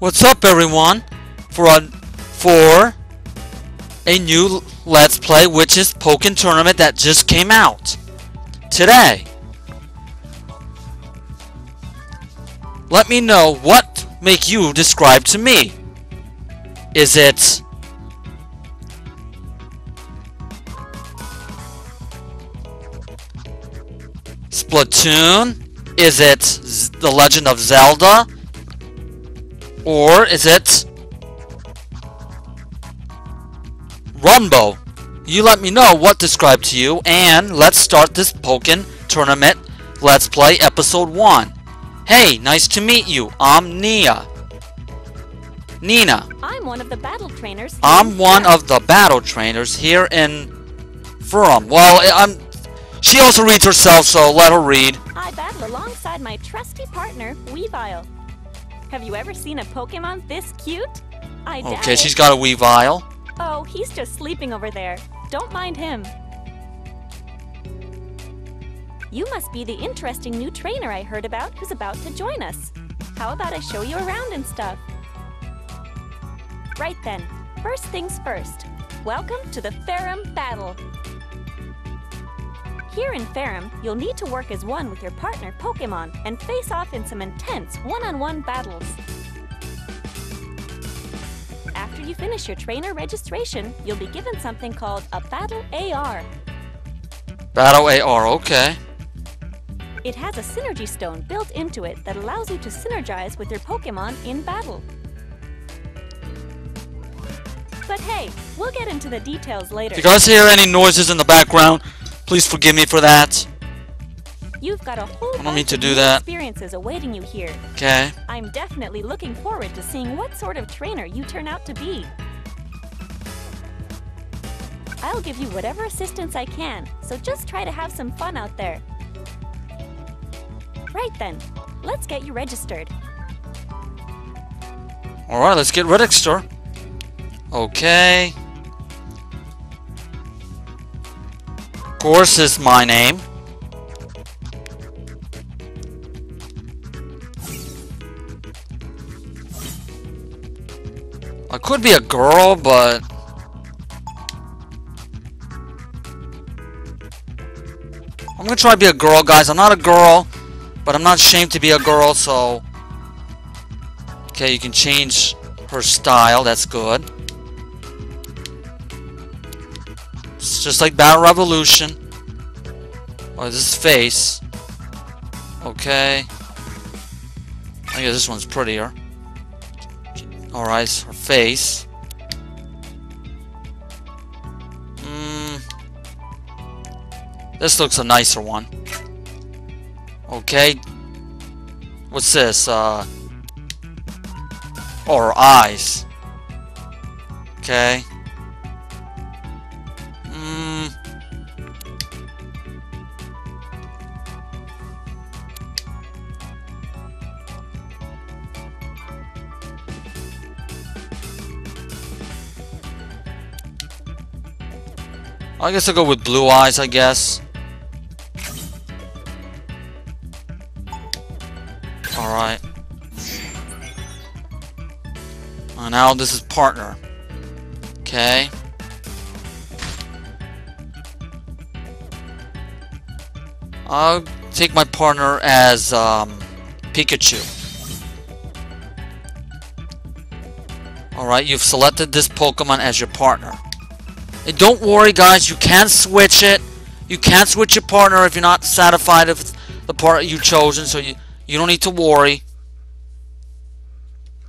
What's up everyone? For a for a new Let's Play which is Pokken Tournament that just came out today. Let me know what make you describe to me. Is it Splatoon? Is it Z The Legend of Zelda? Or is it Runbow? You let me know what described to you and let's start this Pokken Tournament Let's Play Episode 1. Hey, nice to meet you. I'm Nia. Nina. I'm one of the battle trainers. I'm one of the battle trainers here in Ferrum. Well, I'm. She also reads herself, so let her read. I battle alongside my trusty partner, Weavile. Have you ever seen a Pokemon this cute? I doubt Okay, she's got a Weavile. Oh, he's just sleeping over there. Don't mind him. You must be the interesting new trainer I heard about who's about to join us. How about I show you around and stuff? Right then, first things first. Welcome to the Ferrum Battle. Here in Ferrum, you'll need to work as one with your partner Pokemon and face off in some intense one-on-one battles. After you finish your trainer registration, you'll be given something called a Battle AR. Battle AR, okay. It has a Synergy Stone built into it that allows you to synergize with your Pokemon in battle. But hey, we'll get into the details later. If you guys hear any noises in the background, please forgive me for that. You've got a whole don't bunch mean to do that. experiences awaiting you here. Okay. I'm definitely looking forward to seeing what sort of trainer you turn out to be. I'll give you whatever assistance I can, so just try to have some fun out there. Right then, let's get you registered. Alright, let's get registered. Okay. Course is my name. I could be a girl, but I'm gonna try to be a girl, guys. I'm not a girl, but I'm not ashamed to be a girl, so Okay, you can change her style. That's good. Just like Battle Revolution. Oh, this is face. Okay. I guess this one's prettier. Alright, her face. Mm. This looks a nicer one. Okay. What's this? Uh or eyes. Okay. I guess I'll go with blue eyes, I guess. Alright. Uh, now this is partner. Okay. I'll take my partner as um, Pikachu. Alright, you've selected this Pokemon as your partner. And don't worry guys, you can switch it. You can switch your partner if you're not satisfied with the partner you've chosen, so you, you don't need to worry.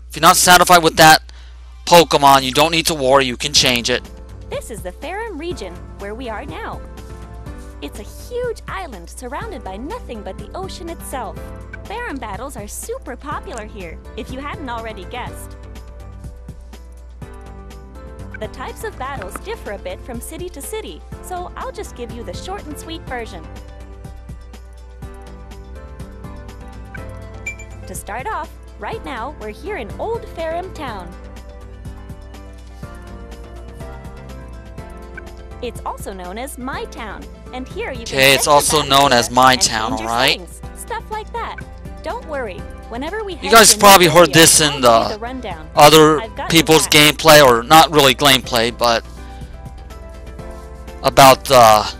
If you're not satisfied with that Pokemon, you don't need to worry, you can change it. This is the Ferrum region, where we are now. It's a huge island surrounded by nothing but the ocean itself. Ferrum battles are super popular here, if you hadn't already guessed. The types of battles differ a bit from city to city, so I'll just give you the short and sweet version. To start off, right now we're here in Old Ferrum Town. It's also known as My Town, and here you can Okay, it's also known as My Town, alright? Stuff like that. Don't worry, Whenever we You guys to a new probably heard this in the the rundown. other people's back. gameplay, or not really gameplay, but about the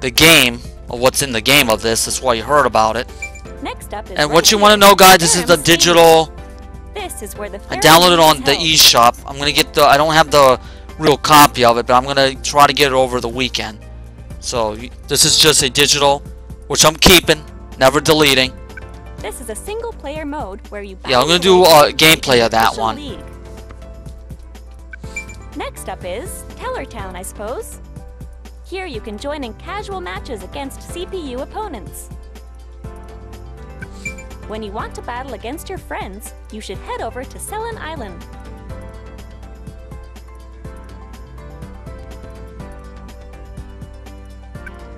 the game or what's in the game of this. That's why you heard about it. Next up is And what you want to know, guys, this is the digital. This is where the I downloaded on the held. eShop. I'm gonna get the. I don't have the real copy of it, but I'm gonna try to get it over the weekend. So this is just a digital, which I'm keeping, never deleting. This is a single-player mode where you. Yeah, I'm gonna do your uh, gameplay of that one. league. Next up is Tellertown, I suppose. Here you can join in casual matches against CPU opponents. When you want to battle against your friends, you should head over to Selen Island.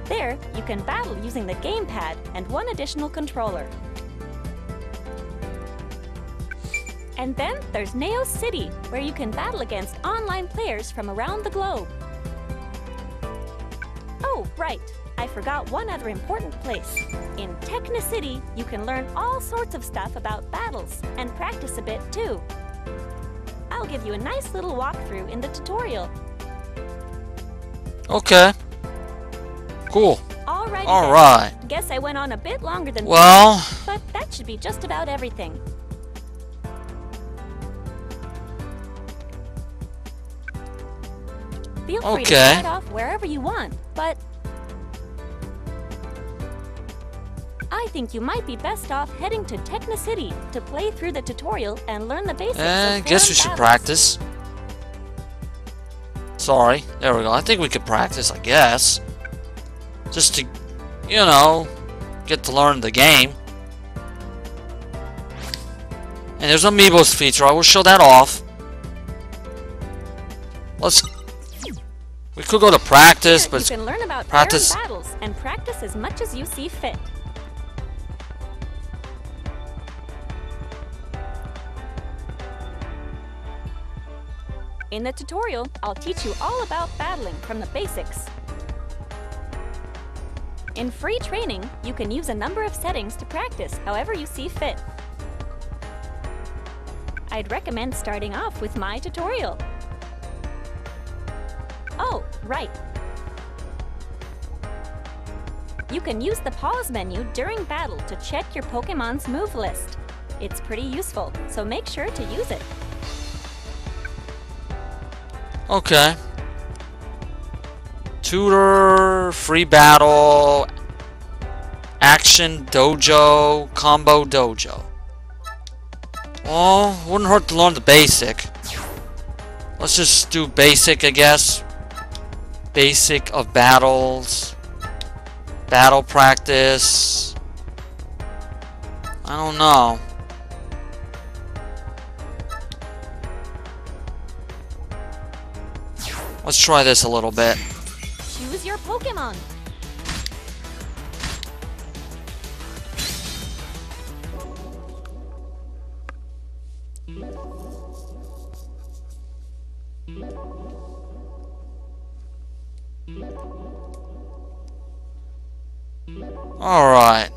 There, you can battle using the gamepad and one additional controller. And then there's Neos City, where you can battle against online players from around the globe. Oh, right. I forgot one other important place. In Techna City, you can learn all sorts of stuff about battles and practice a bit too. I'll give you a nice little walkthrough in the tutorial. Okay. Cool. All right. All right. Guess I went on a bit longer than Well, planned, but that should be just about everything. Feel free to Okay. off wherever you want, but I think you might be best off heading to Techna City to play through the tutorial and learn the basics. eh, of guess we should battles. practice. Sorry. There we go. I think we could practice, I guess. Just to, you know, get to learn the game. And there's Amiibos feature. I will show that off. Let's... We could go to practice, Here, but you can learn about practice- battles and practice as much as you see fit. In the tutorial, I'll teach you all about battling from the basics. In free training, you can use a number of settings to practice however you see fit. I'd recommend starting off with my tutorial. Oh, right. You can use the pause menu during battle to check your Pokemon's move list. It's pretty useful, so make sure to use it. Okay. Tutor, free battle, action dojo, combo dojo. Well, wouldn't hurt to learn the basic. Let's just do basic, I guess. Basic of battles. Battle practice. I don't know. Let's try this a little bit. Choose your Pokemon. Alright.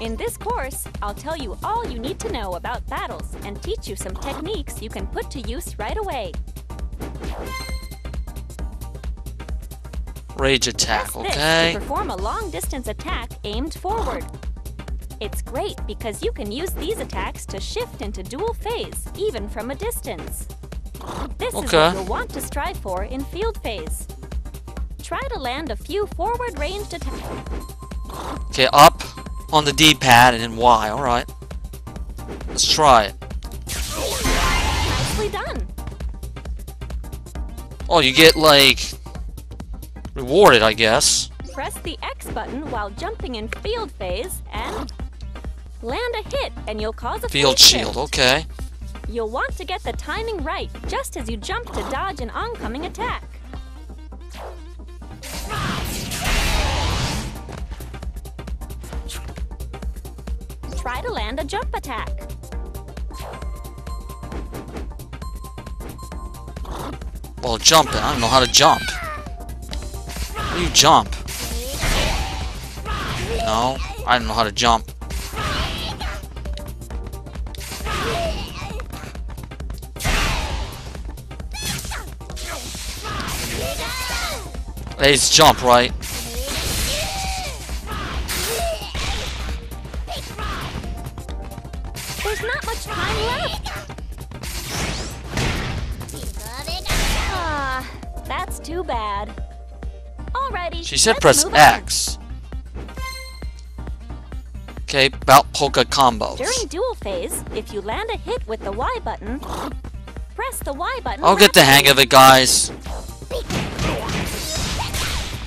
In this course, I'll tell you all you need to know about battles and teach you some techniques you can put to use right away. Rage attack, Press this okay? to perform a long-distance attack aimed forward. It's great because you can use these attacks to shift into duel phase, even from a distance. This is Okay. what you'll want to strive for in field phase. Try to land a few forward ranged attacks. Okay, up on the D-pad and then Y, alright. Let's try it. Nicely done. Oh, you get, like, rewarded, I guess. Press the X button while jumping in field phase and land a hit and you'll cause a Field shield, shift. okay. You'll want to get the timing right just as you jump to dodge an oncoming attack. Try to land a jump attack. Well, jumping. I don't know how to jump. How do you jump? No, I don't know how to jump. Jump, right? There's not much time left. Ah, that's too bad. Alrighty. She said press. X. Okay, about polka combos. During duel phase, if you land a hit with the Y button, press the Y button. I'll get the hang of it, guys.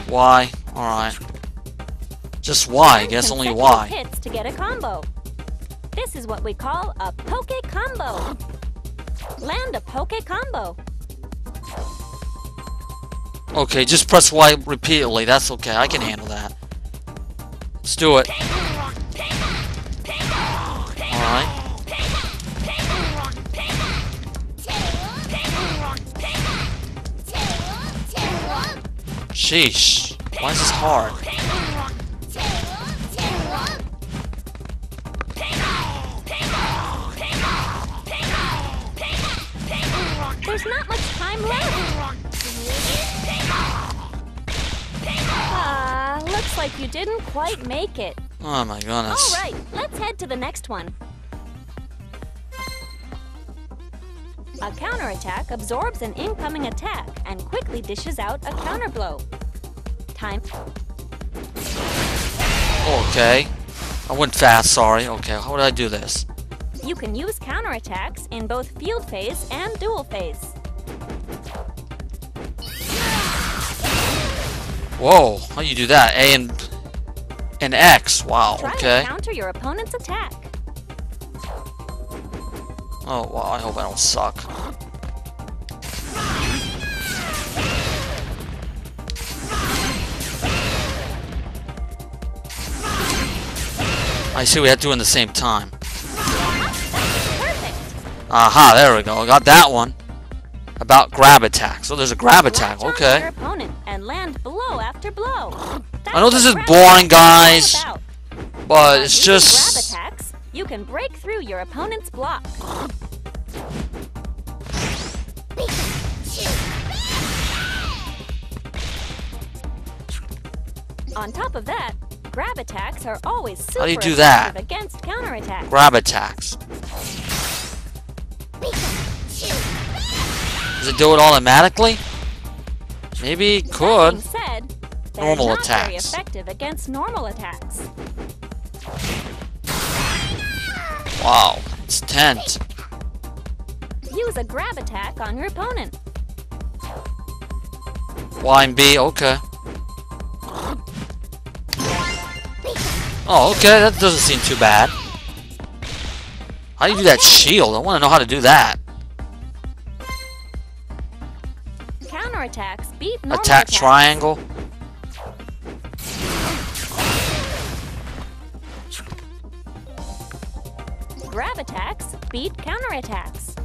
Why? Alright. Just why, I guess only why. hits to get a combo. This is what we call a poke combo. Land a poke combo. Okay, just press Y repeatedly. That's okay. I can handle that. Let's do it. Alright. Sheesh. Why is this hard? There's not much time left. Ah, looks like you didn't quite make it. Oh my goodness. All right, let's head to the next one. A counterattack absorbs an incoming attack and quickly dishes out a counterblow. Time. Okay. I went fast, sorry. Okay, how would I do this? You can use counterattacks in both field phase and duel phase. Whoa, how do you do that? A and and X. Wow, Try okay. to counter your opponent's attack. Oh wow, I hope I don't suck. I see we had it in the same time. Aha, there we go. I got that one. About grab attack. So there's a grab attack. Latch onto your Okay. opponent and land blow after blow. I know this is boring, attacks are all guys. But it's just grab attacks. You can break through your opponent's block. On top of that, grab attacks are always super do you do that? against counterattacks. grab attacks. Does it do it automatically? Maybe it could. said, Normal not very attacks. effective against normal attacks. Wow, it's tense. Use a grab attack on your opponent. Y and B, okay. Oh, okay, that doesn't seem too bad. How do you do that shield? I want to know how to do that. Counterattacks beat normal Attack attacks. triangle. Grab attacks beat counterattacks.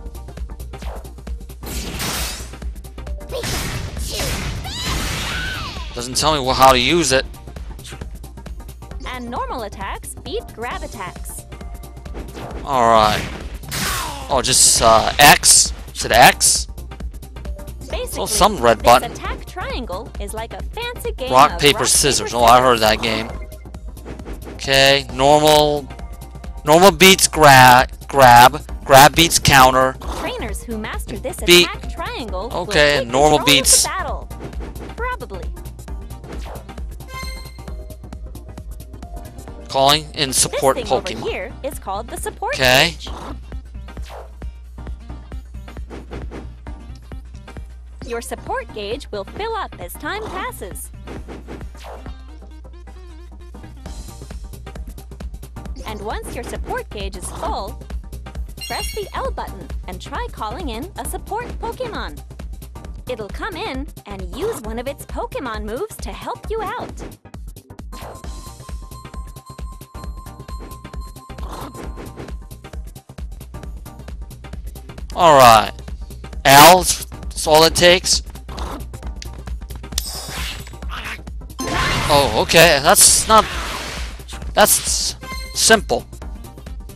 Doesn't tell me how to use it. Normal attacks beat grab attacks. Alright. Oh, just uh, X? Is it X? Basically, some red button. attack triangle is like a fancy game Rock, paper, rock, scissors. paper, Oh, I heard that game. Okay, normal. Normal beats grab. Grab. Grab beats counter. Trainers who master this Beat- attack triangle Okay, normal beats. Calling in This support thing over Pokemon. here is called the support Okay. Your support gauge will fill up as time passes. And once your support gauge is full, press the L button and try calling in a support Pokemon. It'll come in and use one of its Pokemon moves to help you out. Alright. L's. That's all it takes. Oh, okay. That's not That's simple.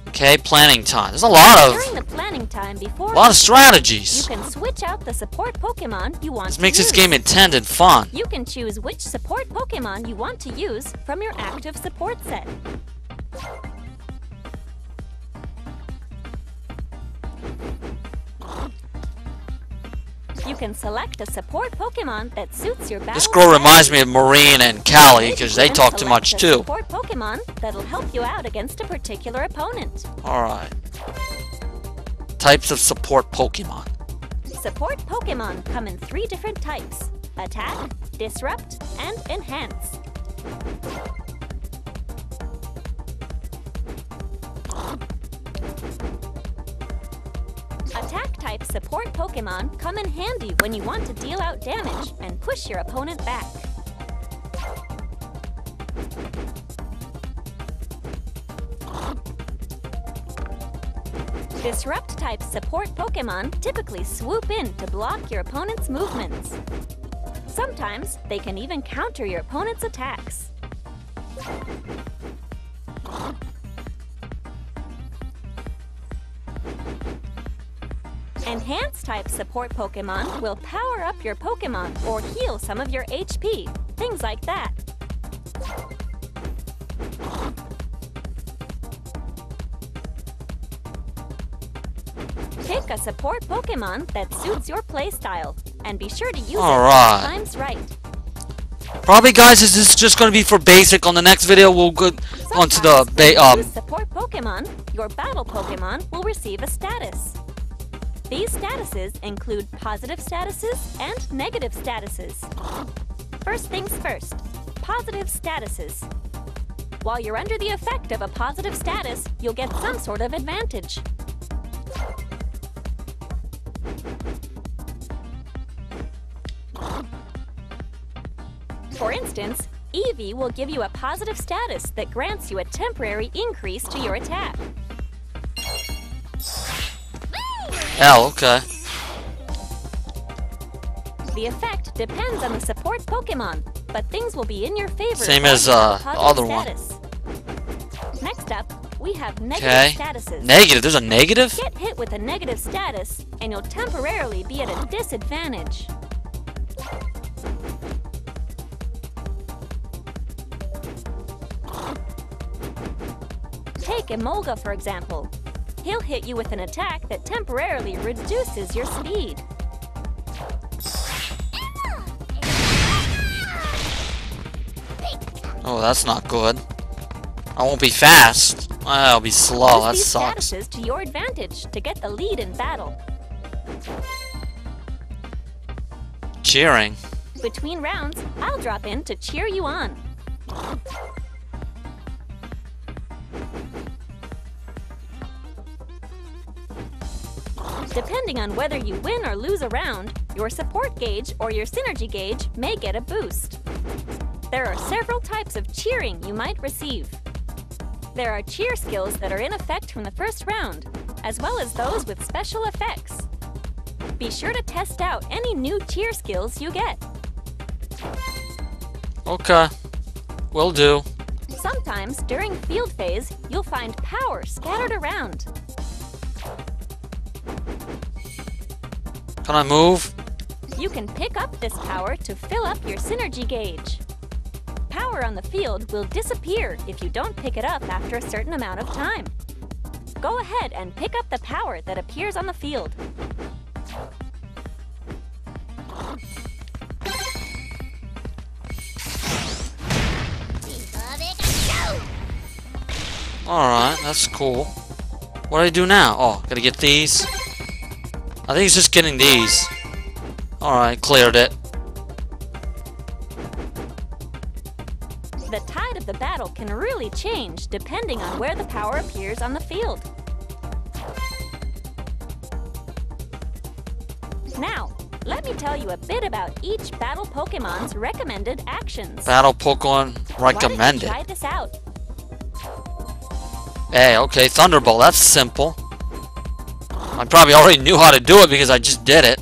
Okay, planning time. There's a lot During of the planning time before a lot of you strategies. can switch out the support Pokemon you want This to makes use. this game intense and fun. You can choose which support Pokemon you want to use from your active support set. Can select a support Pokemon that suits your battle This girl reminds me of Marie and Callie because they talk too much too. Support Pokemon that'll help you out against a particular opponent. Alright. Types of support Pokemon. Support Pokemon come in three different types Attack, Disrupt, and Enhance. Support Pokemon come in handy when you want to deal out damage and push your opponent back. Disrupt type support Pokemon typically swoop in to block your opponent's movements. Sometimes they can even counter your opponent's attacks. Enhance type support Pokemon will power up your Pokemon or heal some of your HP, things like that. Pick a support Pokemon that suits your playstyle, and be sure to use it when Alright. the time's right. Probably guys, this is just going to be for basic. On the next video, we'll go onto the Sometimes when ba um. support Pokemon, your battle Pokemon will receive a status. These statuses include positive statuses and negative statuses. First things first, positive statuses. While you're under the effect of a positive status, you'll get some sort of advantage. For instance, Eevee will give you a positive status that grants you a temporary increase to your attack. Oh, okay. The effect depends on the support Pokemon, but things will be in your favor. Same as, uh, positive other one. status. Next up, we have negative Okay. statuses. Negative. There's a negative. Get hit with a negative status, and you'll temporarily be at a disadvantage. Take Emolga, for example. He'll hit you with an attack that temporarily reduces your speed. Oh, that's not good. I won't be fast. I'll be slow. Use That sucks. to your advantage to get the lead in battle. Cheering. Between rounds, I'll drop in to cheer you on. Depending on whether you win or lose a round, your support gauge or your synergy gauge may get a boost. There are several types of cheering you might receive. There are cheer skills that are in effect from the first round, as well as those with special effects. Be sure to test out any new cheer skills you get. Okay. Will do. Sometimes during field phase, you'll find power scattered around. Can I move? You can pick up this power to fill up your synergy gauge. Power on the field will disappear if you don't pick it up after a certain amount of time. Go ahead and pick up the power that appears on the field. Alright, that's cool. What do I do now? Oh, gotta get these. I think it's just getting these. Alright, cleared it. The tide of the battle can really change depending on where the power appears on the field. Now, let me tell you a bit about each battle Pokemon's recommended actions. Battle Pokemon recommended. Why don't you. Try this out. Hey, okay, Thunderbolt, that's simple. I probably already knew how to do it because I just did it.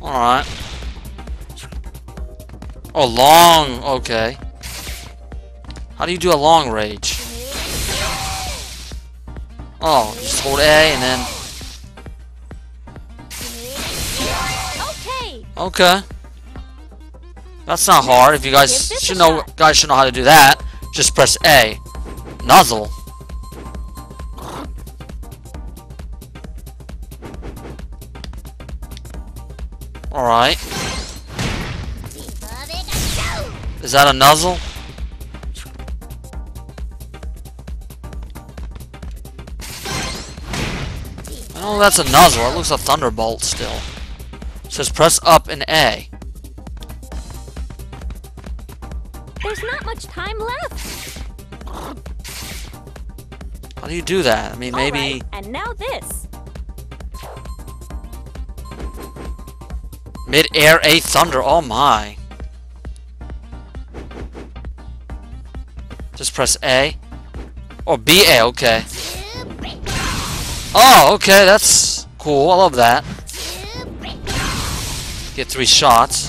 Alright. Oh, long. Okay. How do you do a long rage? Oh, just hold A and then... Okay. Okay. That's not hard. If you guys Give this a should know, guys should know how to do that. Just press A. Nuzzle. Alright. Is that a nuzzle? Oh, that's a nuzzle. It looks a thunderbolt still. It says press up and A. There's not much time left. How do you do that? I mean, maybe... And now this. Mid-air A thunder. Oh my. Just press A. Or B A. Okay. Oh, okay. That's cool. I love that. Get three shots.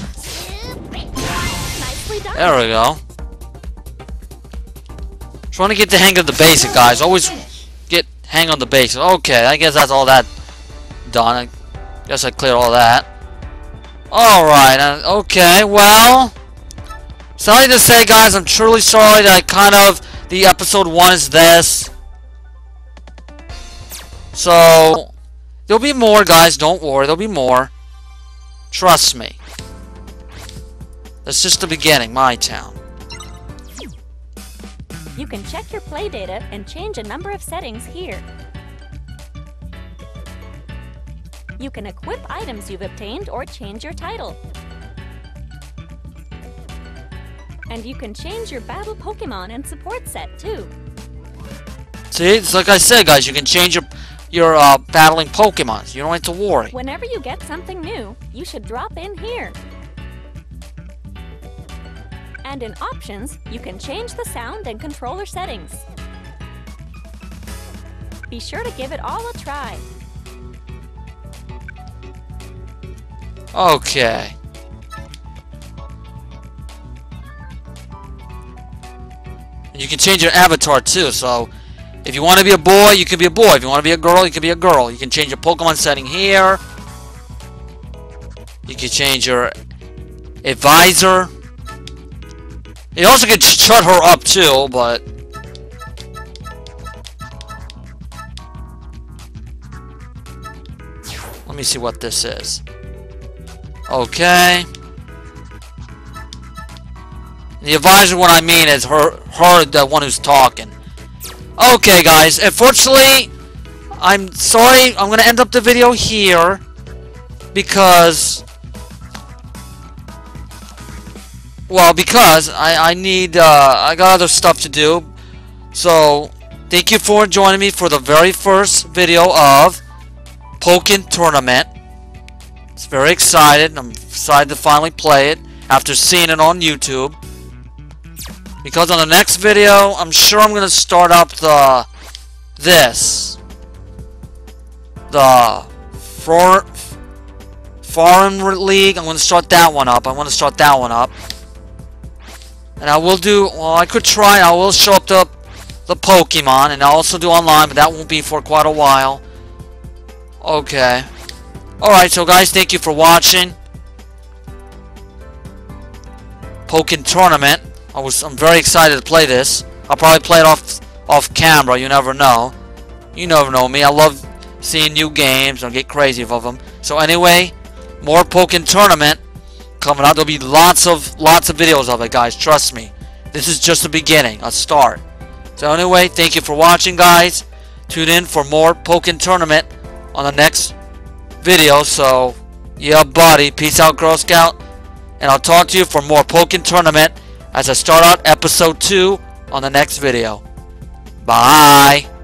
There we go. Trying to get the hang of the basic, guys. Always get hang on the basic. Okay, I guess that's all that done. I guess I cleared all that. Alright, uh, okay, well... Sorry to say, guys, I'm truly sorry that I kind of... The episode 1 is this. So... There'll be more, guys. Don't worry. There'll be more. Trust me. That's just the beginning. My town. You can check your play data and change a number of settings here. You can equip items you've obtained or change your title. And you can change your battle Pokemon and support set too. See, it's like I said, guys. You can change your your uh, battling Pokemon. You don't have to worry. Whenever you get something new, you should drop in here. And in Options, you can change the sound and controller settings. Be sure to give it all a try. Okay. You can change your avatar too. So, if you want to be a boy, you can be a boy. If you want to be a girl, you can be a girl. You can change your Pokemon setting here. You can change your advisor. You also can shut her up too, but let me see what this is. Okay. The advisor, what I mean is her, her, the one who's talking. Okay, guys. Unfortunately, I'm sorry. I'm gonna end up the video here because, well, because I I need uh, I got other stuff to do. So, thank you for joining me for the very first video of Pokken Tournament. It's very excited. I'm excited to finally play it after seeing it on YouTube. Because on the next video, I'm sure I'm gonna start up the this the for Ferrum League. I'm gonna start that one up. I want to start that one up, and I will do. Well, I could try. I will show up the the Pokemon, and I'll also do online, but that won't be for quite a while. Okay. Alright, so guys, thank you for watching. Pokken Tournament. I was I'm very excited to play this. I'll probably play it off off camera, you never know. You never know me. I love seeing new games and get crazy of them. So anyway, more Pokken Tournament coming out. There'll be lots of lots of videos of it, guys. Trust me. This is just the beginning, a start. So anyway, thank you for watching, guys. Tune in for more Pokken Tournament on the next video. So, yeah, buddy. Peace out, Girl Scout. And I'll talk to you for more Pokken Tournament as I start out episode 2 on the next video. Bye.